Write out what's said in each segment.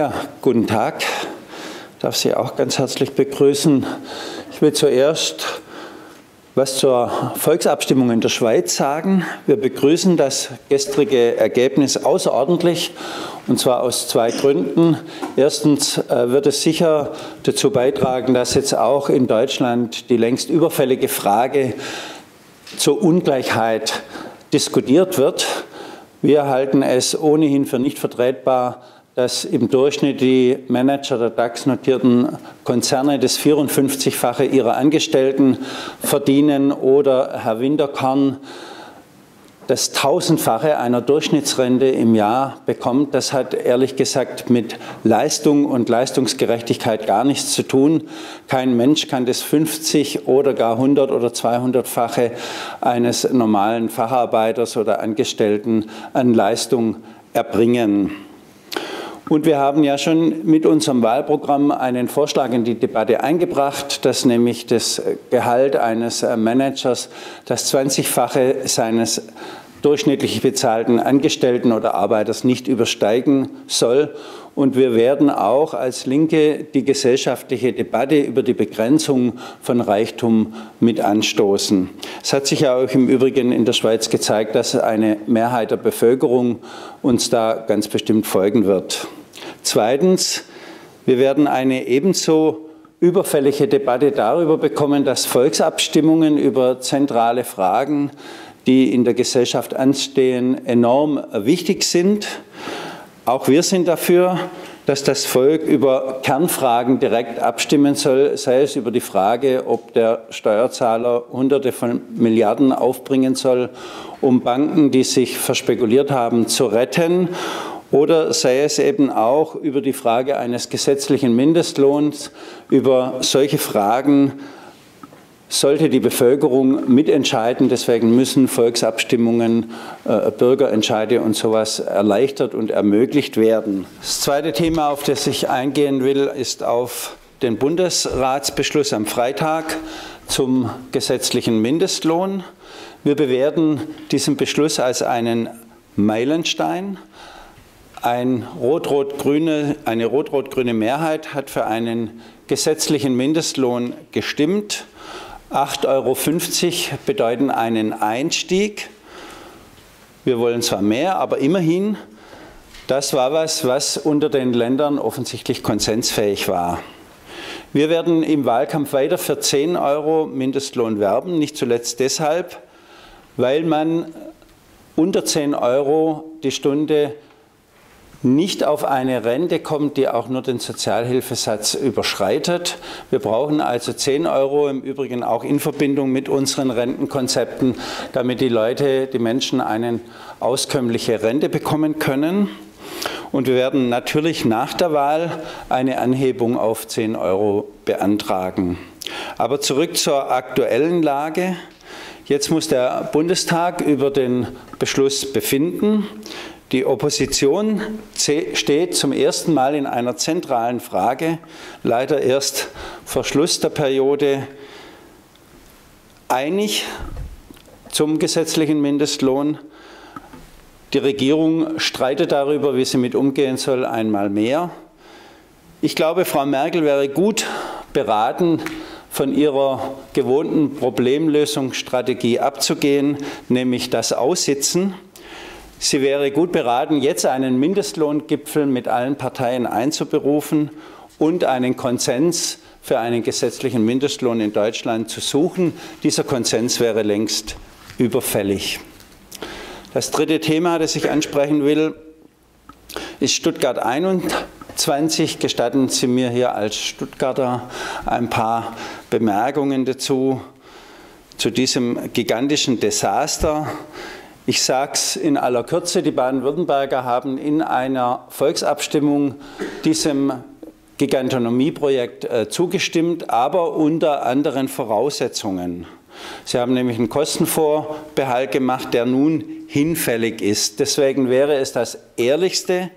Ja, guten Tag. Ich darf Sie auch ganz herzlich begrüßen. Ich will zuerst was zur Volksabstimmung in der Schweiz sagen. Wir begrüßen das gestrige Ergebnis außerordentlich und zwar aus zwei Gründen. Erstens äh, wird es sicher dazu beitragen, dass jetzt auch in Deutschland die längst überfällige Frage zur Ungleichheit diskutiert wird. Wir halten es ohnehin für nicht vertretbar, dass im Durchschnitt die Manager der DAX-notierten Konzerne das 54-fache ihrer Angestellten verdienen oder Herr Winterkorn das Tausendfache einer Durchschnittsrente im Jahr bekommt, das hat ehrlich gesagt mit Leistung und Leistungsgerechtigkeit gar nichts zu tun. Kein Mensch kann das 50 oder gar 100 oder 200-fache eines normalen Facharbeiters oder Angestellten an Leistung erbringen. Und wir haben ja schon mit unserem Wahlprogramm einen Vorschlag in die Debatte eingebracht, dass nämlich das Gehalt eines Managers das 20-fache seines durchschnittlich bezahlten Angestellten oder Arbeiters nicht übersteigen soll. Und wir werden auch als Linke die gesellschaftliche Debatte über die Begrenzung von Reichtum mit anstoßen. Es hat sich ja auch im Übrigen in der Schweiz gezeigt, dass eine Mehrheit der Bevölkerung uns da ganz bestimmt folgen wird. Zweitens, wir werden eine ebenso überfällige Debatte darüber bekommen, dass Volksabstimmungen über zentrale Fragen, die in der Gesellschaft anstehen, enorm wichtig sind. Auch wir sind dafür, dass das Volk über Kernfragen direkt abstimmen soll, sei es über die Frage, ob der Steuerzahler Hunderte von Milliarden aufbringen soll, um Banken, die sich verspekuliert haben, zu retten oder sei es eben auch über die Frage eines gesetzlichen Mindestlohns, über solche Fragen sollte die Bevölkerung mitentscheiden. Deswegen müssen Volksabstimmungen, äh, Bürgerentscheide und sowas erleichtert und ermöglicht werden. Das zweite Thema, auf das ich eingehen will, ist auf den Bundesratsbeschluss am Freitag zum gesetzlichen Mindestlohn. Wir bewerten diesen Beschluss als einen Meilenstein. Ein Rot -Rot eine rot-rot-grüne Mehrheit hat für einen gesetzlichen Mindestlohn gestimmt. 8,50 Euro bedeuten einen Einstieg. Wir wollen zwar mehr, aber immerhin, das war was, was unter den Ländern offensichtlich konsensfähig war. Wir werden im Wahlkampf weiter für 10 Euro Mindestlohn werben, nicht zuletzt deshalb, weil man unter 10 Euro die Stunde nicht auf eine Rente kommt, die auch nur den Sozialhilfesatz überschreitet. Wir brauchen also 10 Euro im Übrigen auch in Verbindung mit unseren Rentenkonzepten, damit die Leute, die Menschen eine auskömmliche Rente bekommen können. Und wir werden natürlich nach der Wahl eine Anhebung auf 10 Euro beantragen. Aber zurück zur aktuellen Lage. Jetzt muss der Bundestag über den Beschluss befinden. Die Opposition steht zum ersten Mal in einer zentralen Frage, leider erst vor Schluss der Periode, einig zum gesetzlichen Mindestlohn. Die Regierung streitet darüber, wie sie mit umgehen soll, einmal mehr. Ich glaube, Frau Merkel wäre gut beraten, von ihrer gewohnten Problemlösungsstrategie abzugehen, nämlich das Aussitzen. Sie wäre gut beraten, jetzt einen Mindestlohngipfel mit allen Parteien einzuberufen und einen Konsens für einen gesetzlichen Mindestlohn in Deutschland zu suchen. Dieser Konsens wäre längst überfällig. Das dritte Thema, das ich ansprechen will, ist Stuttgart 21. Gestatten Sie mir hier als Stuttgarter ein paar Bemerkungen dazu, zu diesem gigantischen Desaster. Ich sage es in aller Kürze, die Baden-Württemberger haben in einer Volksabstimmung diesem Gigantonomieprojekt äh, zugestimmt, aber unter anderen Voraussetzungen. Sie haben nämlich einen Kostenvorbehalt gemacht, der nun hinfällig ist. Deswegen wäre es das Ehrlichste,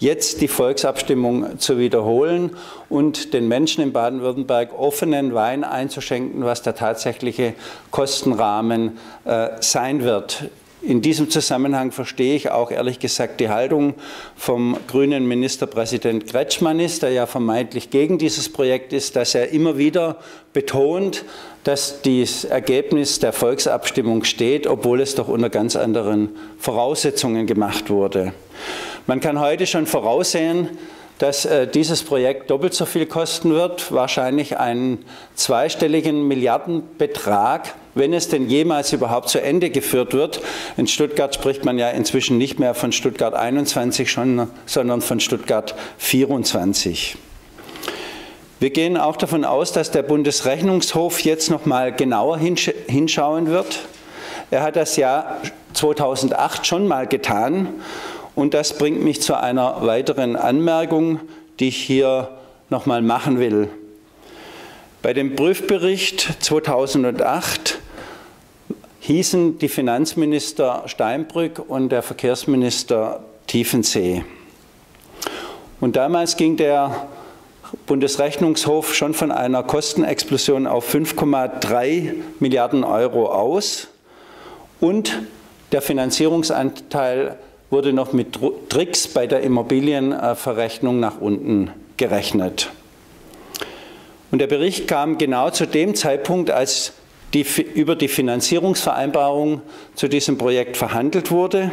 jetzt die Volksabstimmung zu wiederholen und den Menschen in Baden-Württemberg offenen Wein einzuschenken, was der tatsächliche Kostenrahmen äh, sein wird. In diesem Zusammenhang verstehe ich auch ehrlich gesagt die Haltung vom grünen Ministerpräsident Kretschmann ist, der ja vermeintlich gegen dieses Projekt ist, dass er immer wieder betont, dass das Ergebnis der Volksabstimmung steht, obwohl es doch unter ganz anderen Voraussetzungen gemacht wurde. Man kann heute schon voraussehen, dass äh, dieses Projekt doppelt so viel kosten wird, wahrscheinlich einen zweistelligen Milliardenbetrag, wenn es denn jemals überhaupt zu Ende geführt wird. In Stuttgart spricht man ja inzwischen nicht mehr von Stuttgart 21, schon, sondern von Stuttgart 24. Wir gehen auch davon aus, dass der Bundesrechnungshof jetzt noch mal genauer hinschauen wird. Er hat das Jahr 2008 schon mal getan und das bringt mich zu einer weiteren Anmerkung, die ich hier noch mal machen will. Bei dem Prüfbericht 2008 hießen die Finanzminister Steinbrück und der Verkehrsminister Tiefensee. Und damals ging der Bundesrechnungshof schon von einer Kostenexplosion auf 5,3 Milliarden Euro aus und der Finanzierungsanteil wurde noch mit Tricks bei der Immobilienverrechnung nach unten gerechnet. Und der Bericht kam genau zu dem Zeitpunkt, als die, über die Finanzierungsvereinbarung zu diesem Projekt verhandelt wurde,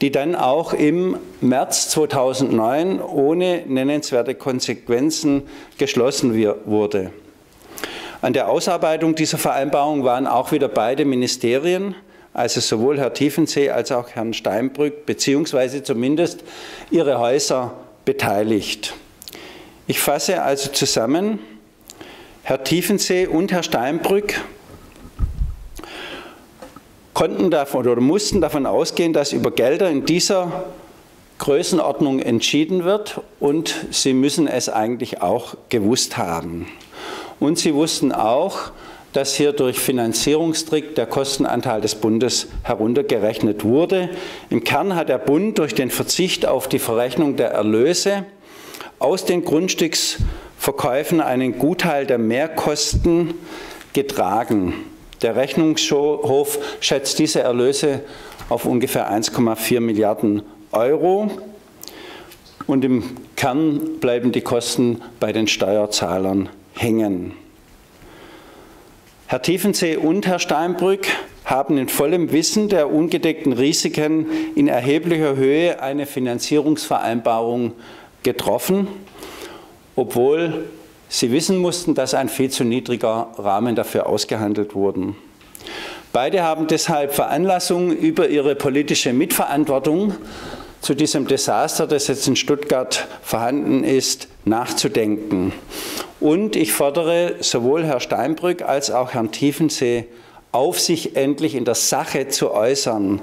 die dann auch im März 2009 ohne nennenswerte Konsequenzen geschlossen wurde. An der Ausarbeitung dieser Vereinbarung waren auch wieder beide Ministerien, also sowohl Herr Tiefensee als auch Herrn Steinbrück, beziehungsweise zumindest ihre Häuser beteiligt. Ich fasse also zusammen, Herr Tiefensee und Herr Steinbrück konnten davon oder mussten davon ausgehen, dass über Gelder in dieser Größenordnung entschieden wird und sie müssen es eigentlich auch gewusst haben. Und sie wussten auch, dass hier durch Finanzierungstrick der Kostenanteil des Bundes heruntergerechnet wurde. Im Kern hat der Bund durch den Verzicht auf die Verrechnung der Erlöse aus den Grundstücksverkäufen einen Gutteil der Mehrkosten getragen. Der Rechnungshof schätzt diese Erlöse auf ungefähr 1,4 Milliarden Euro. Und im Kern bleiben die Kosten bei den Steuerzahlern hängen. Herr Tiefensee und Herr Steinbrück haben in vollem Wissen der ungedeckten Risiken in erheblicher Höhe eine Finanzierungsvereinbarung getroffen, obwohl Sie wissen mussten, dass ein viel zu niedriger Rahmen dafür ausgehandelt wurde. Beide haben deshalb Veranlassung, über ihre politische Mitverantwortung zu diesem Desaster, das jetzt in Stuttgart vorhanden ist, nachzudenken. Und ich fordere sowohl Herrn Steinbrück als auch Herrn Tiefensee auf, sich endlich in der Sache zu äußern.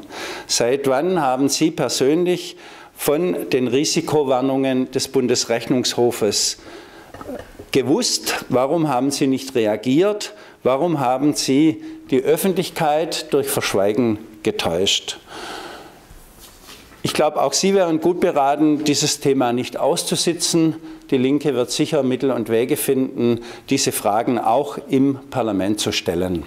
Seit wann haben Sie persönlich von den Risikowarnungen des Bundesrechnungshofes gewusst? Warum haben Sie nicht reagiert? Warum haben Sie die Öffentlichkeit durch Verschweigen getäuscht? Ich glaube, auch Sie wären gut beraten, dieses Thema nicht auszusitzen. Die Linke wird sicher Mittel und Wege finden, diese Fragen auch im Parlament zu stellen.